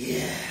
Yeah.